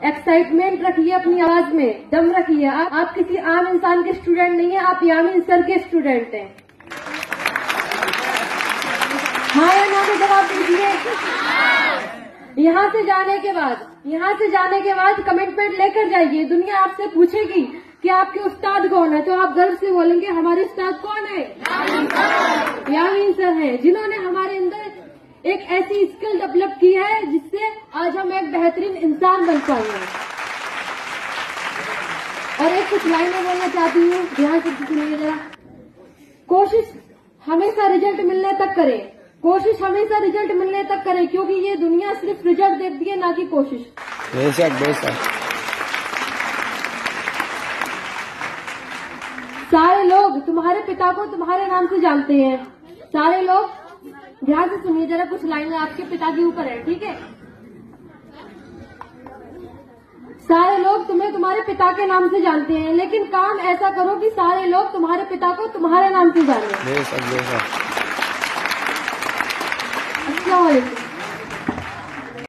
Excitement रखिए अपनी आवाज़ में दम रखिए। आप, आप किसी आम इंसान के स्टूडेंट नहीं है आप यामिन सर के स्टूडेंट हैं। हाँ या ना में जवाब दीजिए। यहाँ से जाने के बाद यहाँ से जाने के बाद कमिटमेंट लेकर जाइए। दुनिया आपसे पूछेगी कि आपके उस्ताद कौन है तो आप गर्व से बोलेंगे हमारे उस्ताद कौन है? यामीन सर है जिन्होंने हमारे एक ऐसी स्किल डेवलप की है जिससे आज हम एक बेहतरीन इंसान बन पाए हैं और एक कुछ लाइनें बोलना चाहती हूँ ध्यान से सुनिए जरा कोशिश हमेशा रिज़ल्ट मिलने तक करें। कोशिश हमेशा रिज़ल्ट मिलने तक करें क्योंकि ये दुनिया सिर्फ़ रिज़ल्ट देखती है ना कि कोशिश। बेशक बेशक सारे लोग तुम्हारे पिता को तुम्हारे नाम से जानते हैं। सारे लोग ध्यान से सुनिए जरा कुछ लाइनें आपके पिता के ऊपर है ठीक है? सारे लोग तुम्हें तुम्हारे पिता के नाम से जानते हैं लेकिन काम ऐसा करो कि सारे लोग तुम्हारे पिता को तुम्हारे नाम से जाने। अस्सलाम वालेकुम।